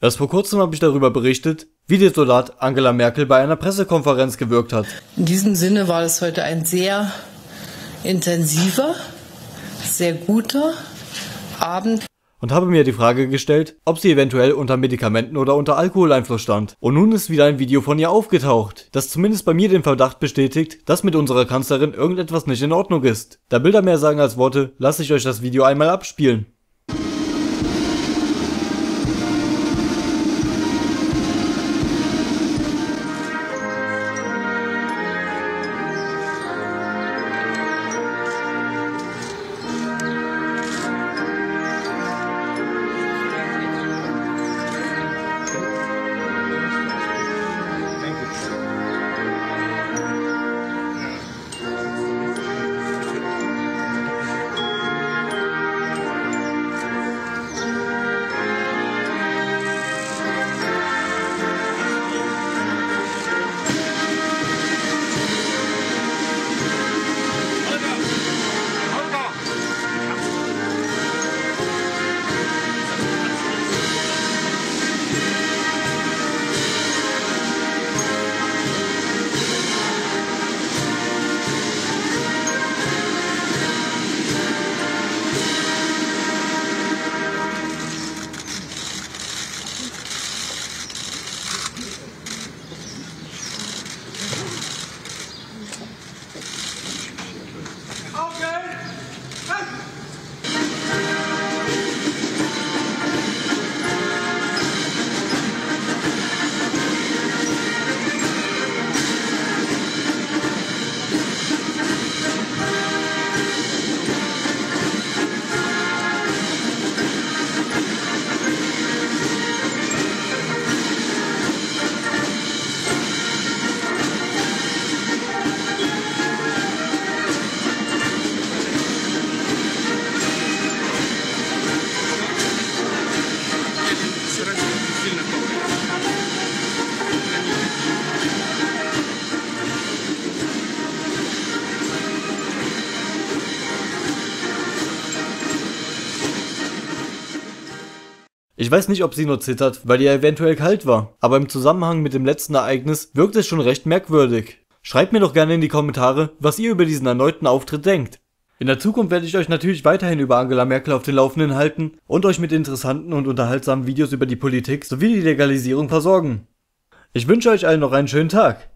Erst vor kurzem habe ich darüber berichtet, wie desolat Angela Merkel bei einer Pressekonferenz gewirkt hat. In diesem Sinne war es heute ein sehr intensiver, sehr guter Abend. Und habe mir die Frage gestellt, ob sie eventuell unter Medikamenten oder unter Alkoholeinfluss stand. Und nun ist wieder ein Video von ihr aufgetaucht, das zumindest bei mir den Verdacht bestätigt, dass mit unserer Kanzlerin irgendetwas nicht in Ordnung ist. Da Bilder mehr sagen als Worte, lasse ich euch das Video einmal abspielen. Ich weiß nicht, ob sie nur zittert, weil ihr eventuell kalt war, aber im Zusammenhang mit dem letzten Ereignis wirkt es schon recht merkwürdig. Schreibt mir doch gerne in die Kommentare, was ihr über diesen erneuten Auftritt denkt. In der Zukunft werde ich euch natürlich weiterhin über Angela Merkel auf den Laufenden halten und euch mit interessanten und unterhaltsamen Videos über die Politik sowie die Legalisierung versorgen. Ich wünsche euch allen noch einen schönen Tag.